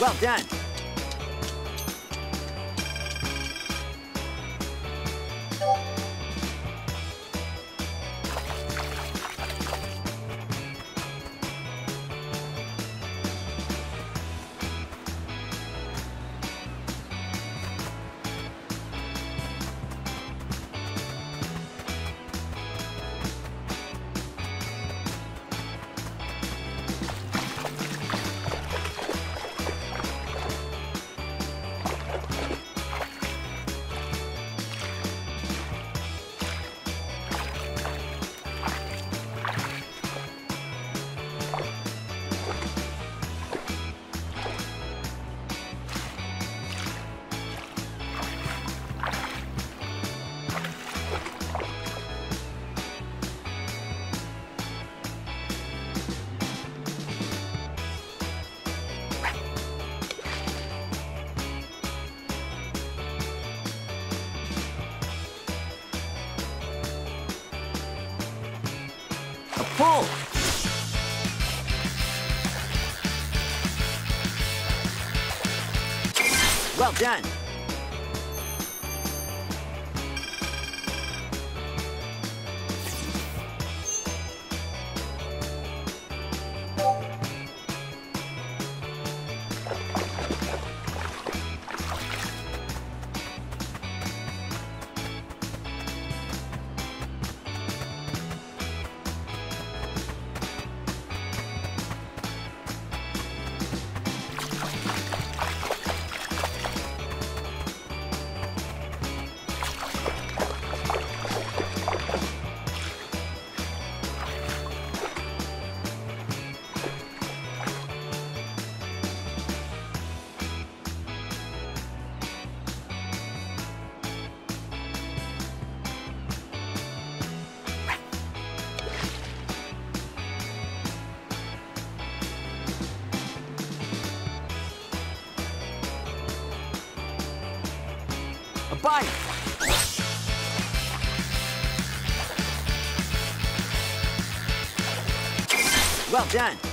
Well done. A. Well done. Bite. Well done.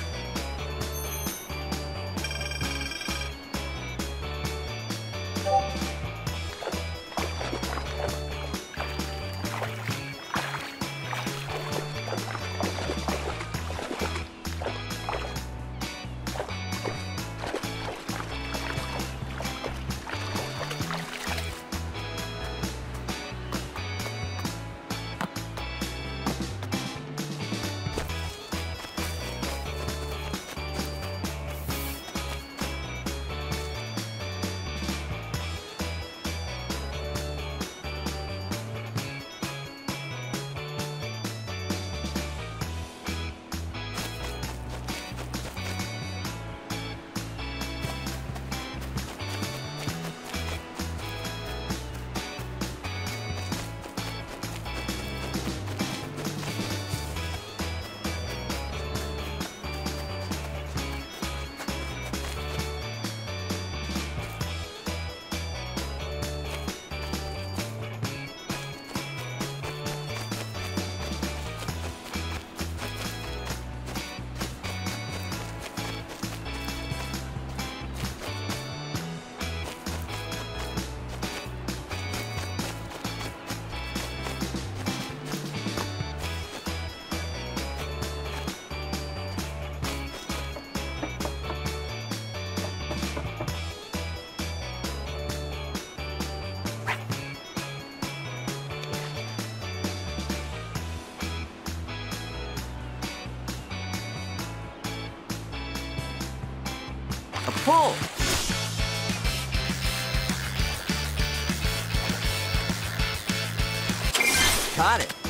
Pull. Caught it.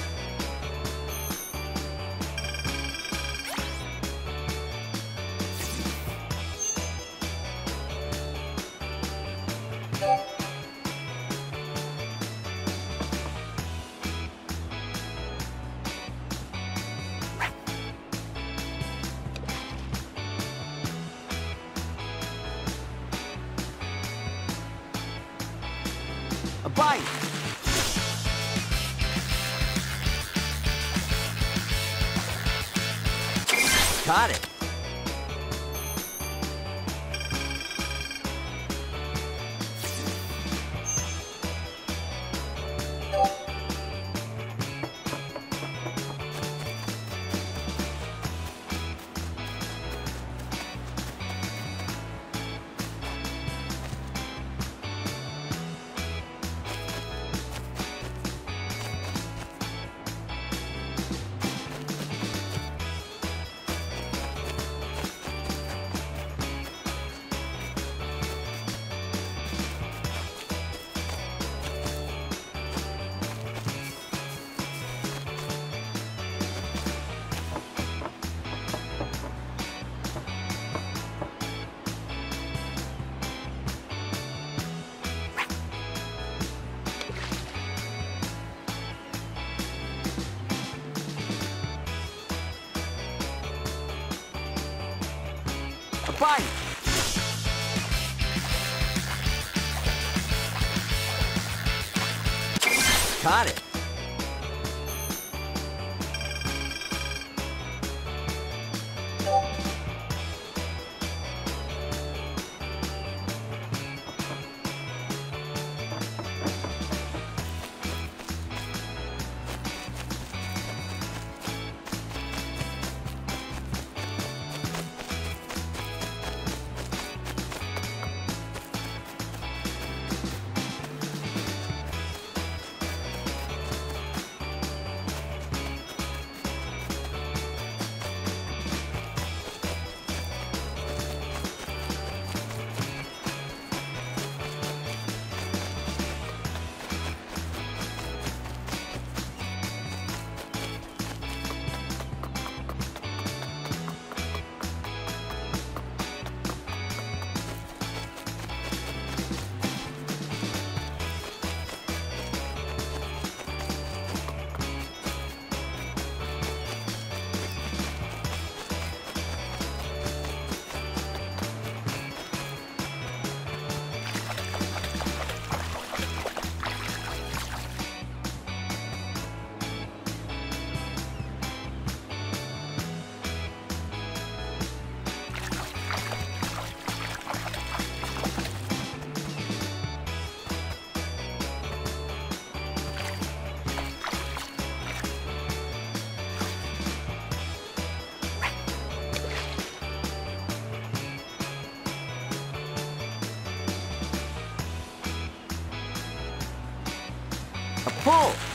A bite. Caught it. Pull.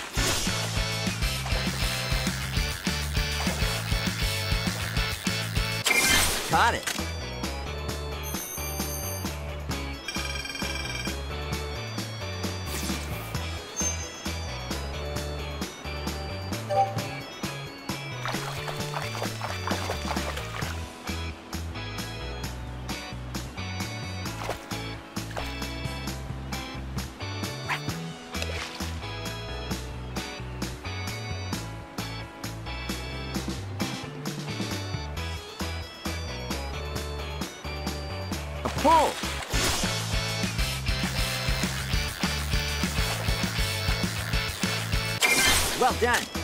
Pull. Well done.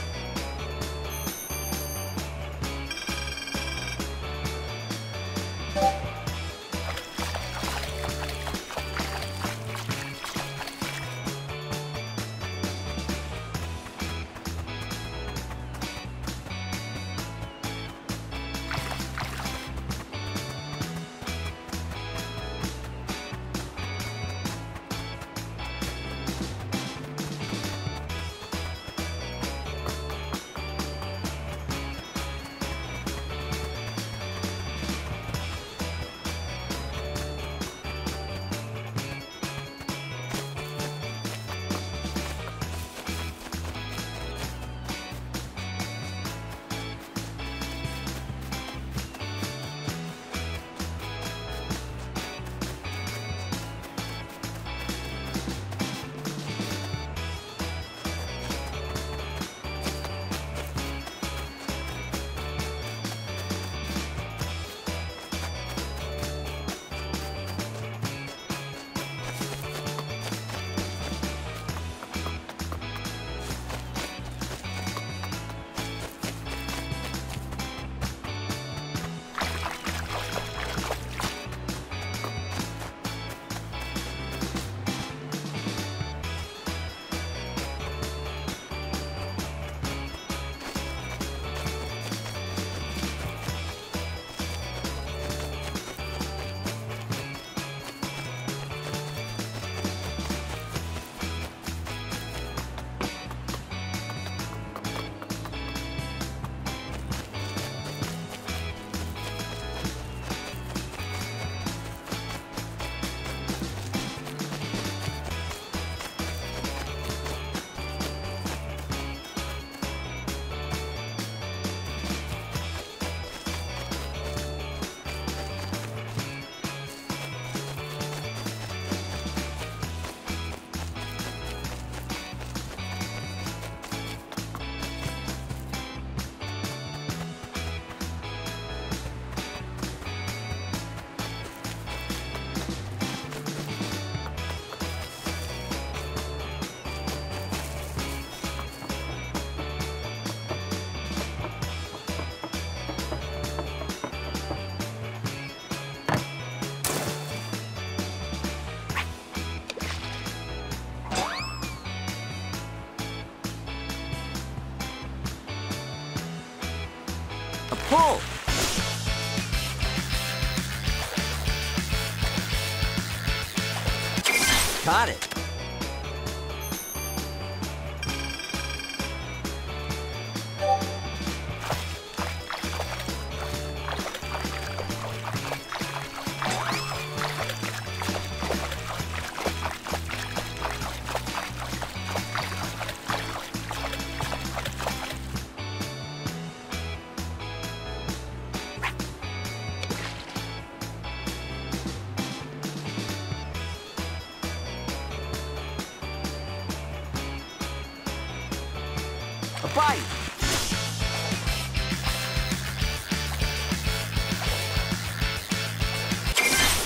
Pull.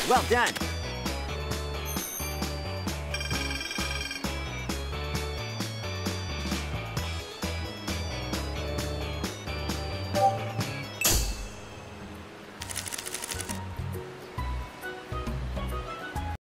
Well done.